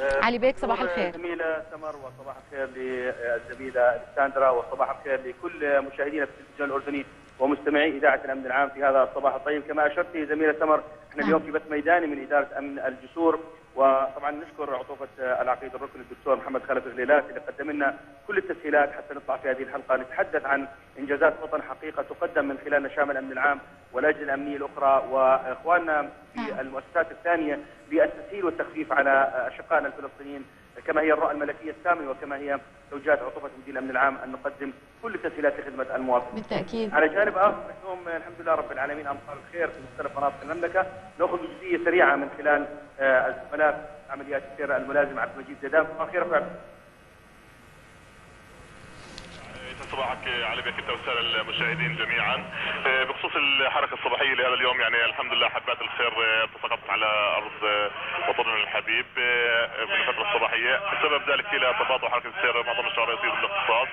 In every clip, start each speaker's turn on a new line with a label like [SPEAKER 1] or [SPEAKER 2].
[SPEAKER 1] علي بيك صباح الخير.
[SPEAKER 2] زميلة سمر وصباح الخير للزميلة الكساندرا وصباح الخير لكل مشاهدينا في التلفزيون الأردني. ومستمعي إذاعة الأمن العام في هذا الصباح الطيب. كما أشرت زميلة سمر إحنا اليوم في بث ميداني من إدارة أمن الجسور. وطبعا نشكر عطوفة العقيد الركن الدكتور محمد خالد الغليلات اللي قدم لنا كل التسهيلات حتى نطلع في هذه الحلقة نتحدث عن إنجازات وطن حقيقة تقدم من خلال نشام الأمن العام والأجهزة الأمنية الأخرى. وإخواننا في المؤسسات الثانية للتسهيل والتخفيف على أشقائنا الفلسطينيين. كما هي الرؤى الملكية الثامنة وكما هي توجيهات عطوفة مدير الأمن العام أن نقدم كل التسهيلات لخدمة المواطن.
[SPEAKER 1] بالتأكيد.
[SPEAKER 2] على جانب آخر اليوم الحمد لله رب العالمين أمطار الخير في مختلف مناطق المملكة نأخذ جزئية سريعة من خلال الزملاء عمليات السير الملازم عبد المجيد زيدان الخير
[SPEAKER 3] صباحك علي بك انت وسائر المشاهدين جميعا. بخصوص الحركة الصباحية لهذا اليوم يعني الحمد لله حبات الخير تساقطت على أرض وطننا الحبيب من الفترة الصباحية. بسبب ذلك إلى تباطؤ حركة السير معظم الشوارع يصير بالاختصاص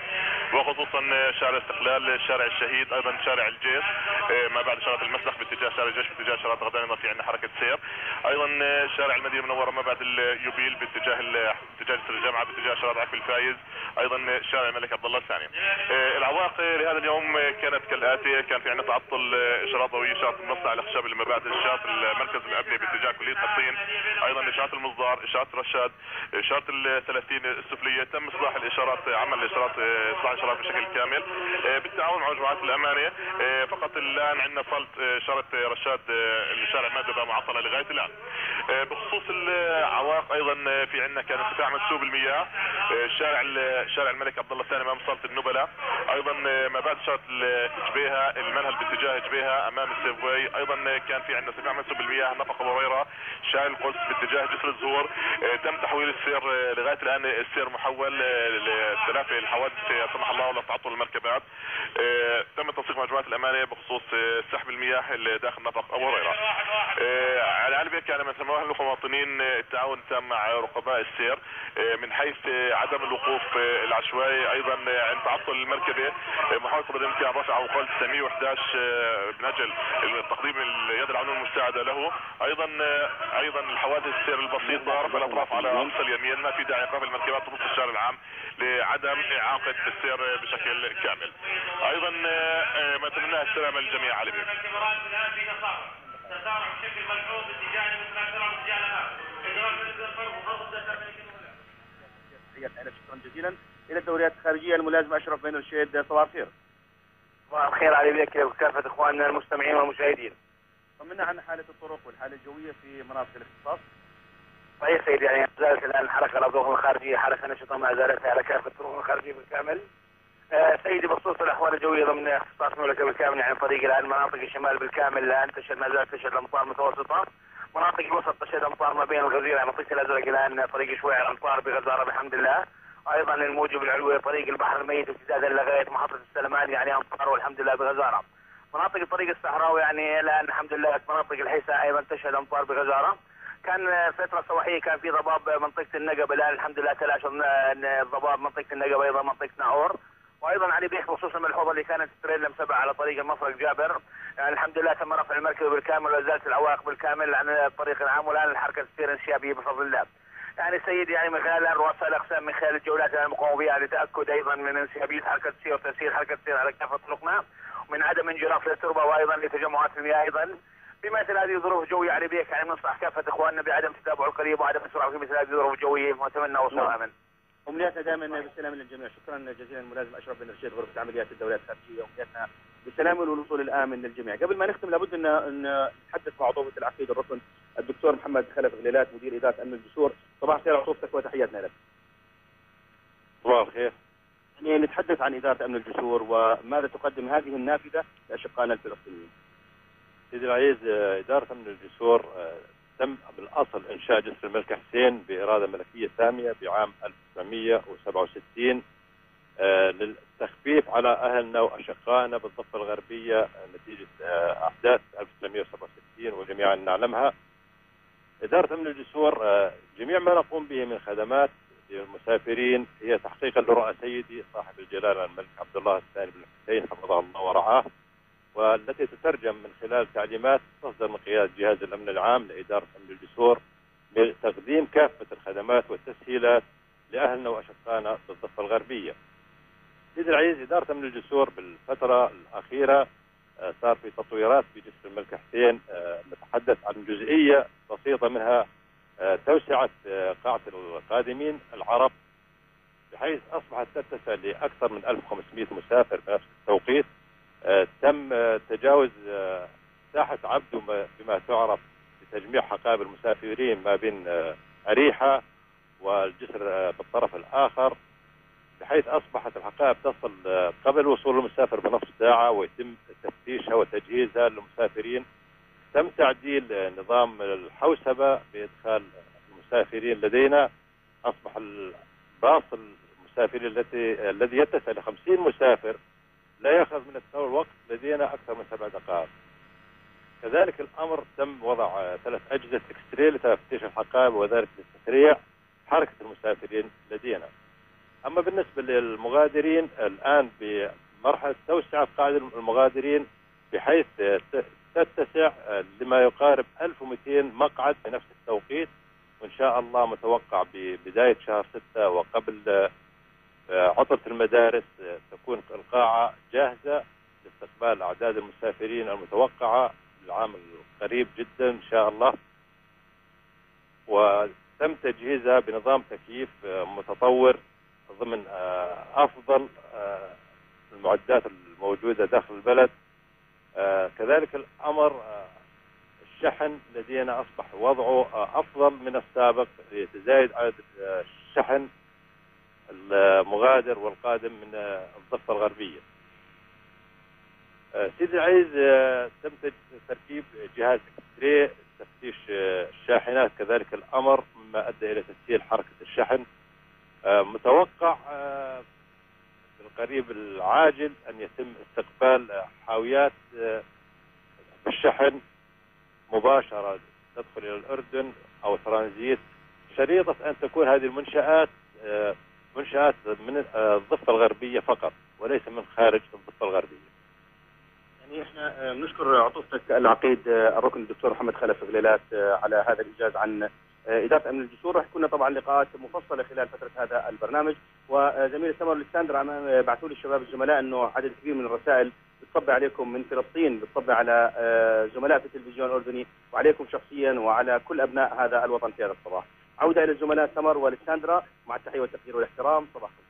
[SPEAKER 3] وخصوصا شارع الاستقلال شارع الشهيد أيضا شارع الجيش ما بعد شارع المسلخ باتجاه شارع الجيش باتجاه شارع غدان في عندنا حركة سير. أيضا شارع المدينة المنورة ما بعد اليوبيل باتجاه جسر الجامعة باتجاه شارع عفل الفايز. أيضا شارع الملك عبد الله الثاني. العوائق لهذا اليوم كانت كالاتي كان في عندنا تعطل اشارات ضوئيه إشارة المصنع الاخشاب اللي ما بعد إشارة المركز الابني باتجاه كلية حصين أيضا إشارة المصدار إشارة رشاد إشارة ال 30 السفلية. تم إصلاح الإشارات عمل الإشارات إصلاح الإشارات بشكل كامل. بالتعاون مع جماعات الامانه فقط الآن عندنا صلت إشارة رشاد الشارع مادبه معطله لغاية الآن. بخصوص العوائق أيضا في عندنا كان ارتفاع منسوب المياه. شارع شارع الملك عبد الله الثاني أمام صالة النبلاء. أيضا ما بعد اشاره جبيهه المنهل باتجاه جبيهه أمام السيفوي أيضا كان في عندنا ارتفاع منسوب المياه نفق بريره شارع القدس باتجاه جسر الزهور. تم تحويل السير لغاية الآن السير محول لتلافي الحوادث سمح الله ولا تعطل المركبات تم التنسيق مع جماعة الأمانة بخصوص سحب المياه داخل نفق أبو هريرة. كان من ثمانية المواطنين التعاون تام مع رقباء السير من حيث عدم الوقوف العشوائي. أيضا عند تعطل المركبة محاوله قدر الامكان رفع وقال 911 من أجل تقديم اليد العون المساعدة له. أيضا أيضا الحوادث السير البسيطة رفع الأطراف على اقصى اليمين ما في داعي ايقاف المركبات في الشارع العام لعدم إعاقة السير بشكل كامل. أيضا ما أتمناه السلامه للجميع على بيك
[SPEAKER 4] ملحوظ اتجاه واتجاه الأمام ادراك
[SPEAKER 2] شكرا جزيلا إلى الدوريات الخارجية الملازم أشرف بن رشيد صباح الخير.
[SPEAKER 5] صباح الخير علي بك وكافة إخواننا المستمعين والمشاهدين.
[SPEAKER 2] طمنا عن حالة الطرق والحالة الجوية في مناطق الاختصاص.
[SPEAKER 5] صحيح سيدي يعني زالت الآن الحركه الافواج الخارجية حركة نشطة ما زالت على كافة الطرق الخارجية بالكامل. آه سيدي بخصوص الأحوال الجوية ضمن اختصاص المملكة بالكامل يعني طريق الان مناطق الشمال بالكامل الان تشهد ما زالت تشهد امطار متوسطة. مناطق الوسط تشهد أمطار ما بين الغزيره يعني الأزرق الان طريق شويع الأمطار بغزارة بحمد الله. أيضا الموجب العلوي طريق البحر الميت امتدادا لغاية محطة السلمان يعني أمطار والحمد لله بغزارة. مناطق الطريق الصحراوي يعني الان الحمد لله مناطق الحيساء أيضا تشهد أمطار بغزارة. كان فترة صباحية كان في ضباب منطقة النقب الآن الحمد لله تلاشى الضباب منطقة النقب أيضا منطقة ناعور وأيضا علي بيك بخصوص الملحوظة اللي كانت تريلا مسبعة على طريق المفرق جابر يعني الحمد لله تم رفع المركبة بالكامل وازالت العوائق بالكامل عن الطريق العام والآن الحركة تسير انسيابية بفضل الله. يعني سيدي يعني من خلال رؤساء الأقسام من خلال الجولات المقومة بها لتأكد أيضا من انسيابيه حركة السير وتسيير حركة السير على كافة طرقنا ومن عدم انجراف للتربة وأيضا لتجمعات المياه أيضا بمثل هذه الظروف الجوية على بيك يعني ننصح كافة إخواننا بعدم تتابع القريب وعدم السرعة في مثل هذه الظروف الجوية ونتمنى وصول امن.
[SPEAKER 2] أمنياتنا دائما بالسلامة للجميع، شكرا جزيلا الملازم أشرف بن رشيد غرفة عمليات الدوريات الخارجية أمنياتنا بالسلامة والوصول الامن للجميع، قبل ما نختم لابد ان نتحدث مع عضوة العقيد الركن الدكتور محمد خلف غليلات مدير إدارة أمن الجسور، صباح الخير عطوفتك وتحياتنا لك.
[SPEAKER 6] صباح الخير.
[SPEAKER 2] يعني نتحدث عن إدارة أمن الجسور وماذا تقدم هذه النافذة لأشقائنا الفلسطينيين.
[SPEAKER 6] سيدي العزيز إدارة أمن الجسور تم بالأصل إنشاء جسر الملك حسين بإرادة ملكية ساميه بعام 1967 للتخفيف على أهلنا وأشقائنا بالضفة الغربية نتيجة أحداث 1967 وجميعا نعلمها. إدارة امن الجسور جميع ما نقوم به من خدمات للمسافرين هي تحقيقا لرؤى سيدي صاحب الجلالة الملك عبد الله الثاني بن الحسين حفظه الله ورعاه والتي تترجم من خلال تعليمات تصدر من قيادة جهاز الأمن العام لإدارة أمن الجسور وتقديم كافة الخدمات والتسهيلات لأهلنا وأشقائنا بالضفة الغربية. سيدي العزيز إدارة أمن الجسور بالفترة الأخيرة آه، صار في تطويرات في جسر الملك حسين آه، نتحدث عن جزئية بسيطة منها آه، توسعة قاعة القادمين العرب بحيث أصبحت تتسع لأكثر من 1500 مسافر بنفس التوقيت. تم تجاوز ساحة عبده ما- بما تعرف بتجميع حقائب المسافرين ما بين أريحة والجسر بالطرف الآخر بحيث أصبحت الحقائب تصل قبل وصول المسافر بنصف ساعة ويتم تفتيشها وتجهيزها للمسافرين. تم تعديل نظام الحوسبة بإدخال المسافرين لدينا. أصبح الباص المسافرين التي الذي يتسع ل 50 مسافر لا يأخذ من التناول الوقت لدينا أكثر من سبع دقائق. كذلك الأمر تم وضع ثلاث أجهزة إكستري لتفتيش الحقائب وذلك لتسريع حركة المسافرين لدينا. أما بالنسبة للمغادرين الآن بمرحلة توسعة قاعدة المغادرين بحيث تتسع لما يقارب 1200 مقعد في نفس التوقيت. وإن شاء الله متوقع ببداية شهر ستة وقبل عطلة المدارس تكون القاعة جاهزة. لاستقبال أعداد المسافرين المتوقعة العام القريب جدا إن شاء الله. وتم تجهيزها بنظام تكييف متطور ضمن آه، أفضل آه، المعدات الموجودة داخل البلد. آه، كذلك الأمر الشحن لدينا أصبح وضعه أفضل من السابق ليتزايد عدد الشحن المغادر والقادم من الضفة الغربية. سيدي العزيز آه، تم تركيب جهاز اكستري تفتيش آه، الشاحنات كذلك الأمر مما أدى إلى تسهيل حركة الشحن. آه، متوقع في القريب العاجل أن يتم استقبال حاويات بالشحن مباشرة تدخل إلى الأردن أو ترانزيت. شريطة أن تكون هذه المنشآت آه، منشآت من الضفة الغربية فقط وليس من خارج الضفة الغربية.
[SPEAKER 2] آه، بنشكر عطوفتك العقيد آه، الركن الدكتور محمد خلف غليلات آه، على هذا الايجاز عن آه، إدارة أمن الجسور. راح يكون طبعا لقاءات مفصلة خلال فترة هذا البرنامج. وزميل سمر آه، بعثوا لي الشباب الزملاء إنه عدد كبير من الرسائل بتصبي عليكم من فلسطين بتصبي على آه، زملاء في التلفزيون الاردني وعليكم شخصيا وعلى كل أبناء هذا الوطن في هذا الصباح. عودة إلى الزملاء سمر والاسكندرا مع التحية والتقدير والإحترام. صباحكم